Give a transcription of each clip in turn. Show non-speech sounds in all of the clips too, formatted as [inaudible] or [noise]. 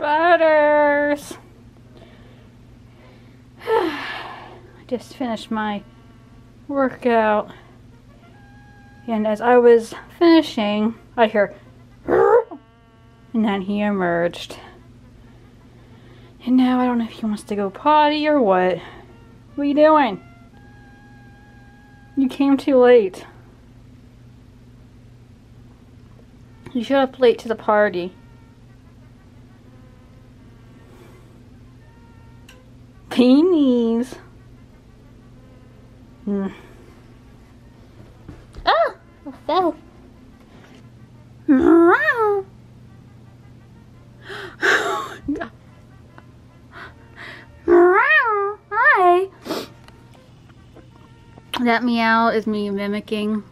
Butters! [sighs] I just finished my workout. And as I was finishing, I hear, [gasps] and then he emerged. And now I don't know if he wants to go potty or what. What are you doing? You came too late. You showed up late to the party. Peonies. Hmm. Oh, I fell. Hi. That meow is me mimicking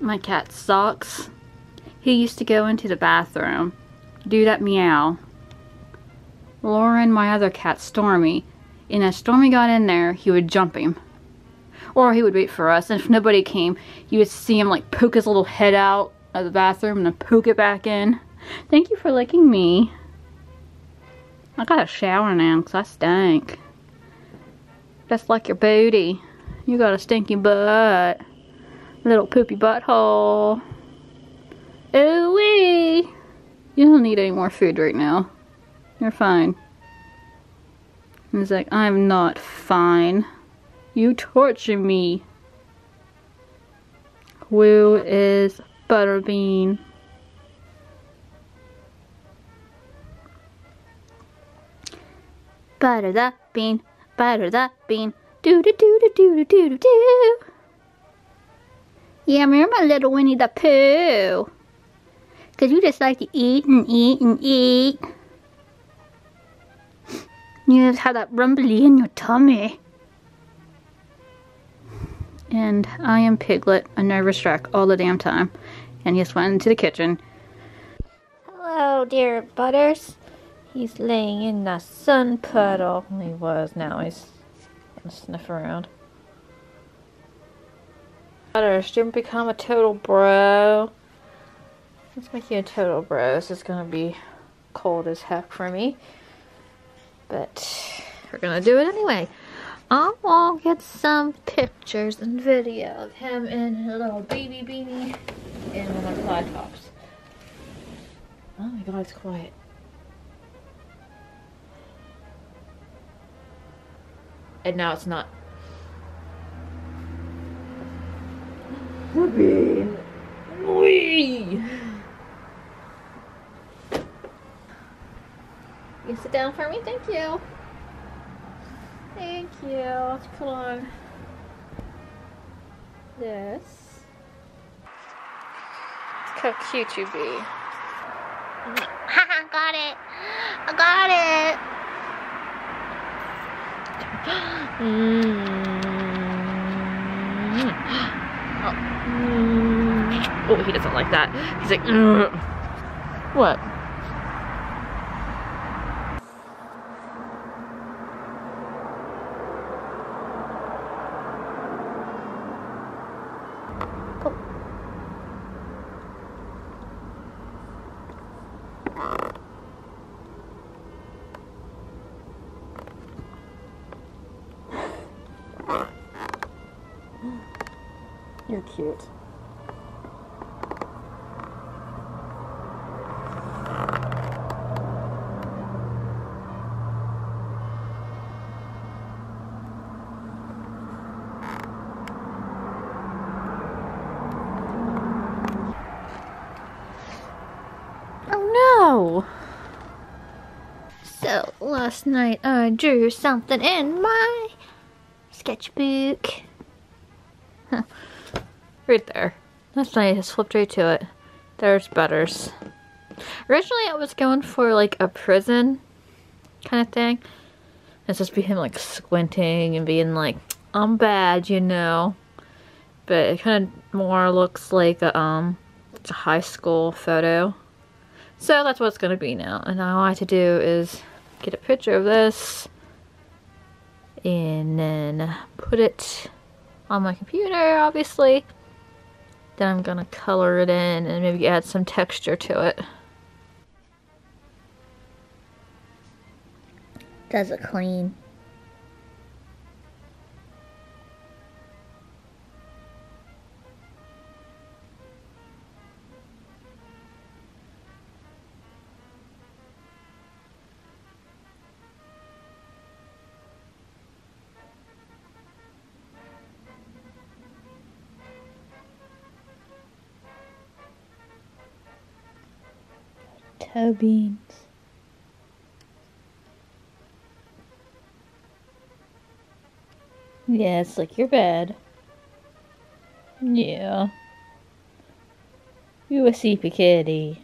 my cat's socks. He used to go into the bathroom, do that meow. Lauren, my other cat, Stormy, and as Stormy got in there, he would jump him. Or he would wait for us, and if nobody came, you would see him like poke his little head out of the bathroom and then poke it back in. Thank you for licking me. I gotta shower now because I stink. Just like your booty. You got a stinky butt. Little poopy butthole. Ooh wee! You don't need any more food right now. You're fine. And he's like, I'm not fine. You torture me. Who is Butterbean? Butter the bean, butter the bean, do do do do do do do do do. Yeah, you're my little Winnie the Pooh. Cause you just like to eat and eat and eat. You just have that rumbly in your tummy. And I am Piglet, a nervous wreck all the damn time. And he just went into the kitchen. Hello, dear Butters. He's laying in the sun puddle. He was, now he's gonna sniff around. Butters, don't become a total bro. Let's make you a total bro. This is gonna be cold as heck for me. But we're gonna do it anyway. I will get some pictures and video of him in a little baby beanie and one of the cloud tops. Oh my god, it's quiet. And now it's not. Bean. Wee. Sit down for me? Thank you. Thank you. Let's put on this. Look how cute you be. I [laughs] got it. I got it. [gasps] Mm. [gasps] Oh, he doesn't like that. He's like, "Ugh." what? You're cute. Oh no! So, last night I drew something in my sketchbook. Right there. That's nice. Flipped right to it. There's Butters. Originally I was going for like a prison kind of thing. It's just be him like squinting and being like, I'm bad, you know. But it kind of more looks like a, um, a high school photo. So that's what it's going to be now. And all I have to do is get a picture of this and then put it on my computer, obviously. Then I'm gonna color it in and maybe add some texture to it. Does it clean. Toe beans. Yeah, it's like your bed. Yeah. You a sleepy kitty.